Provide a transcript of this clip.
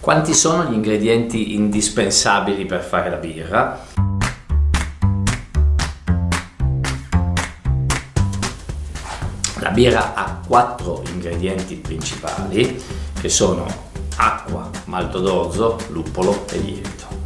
Quanti sono gli ingredienti indispensabili per fare la birra? La birra ha quattro ingredienti principali che sono acqua, malto d'orzo, luppolo e lievito.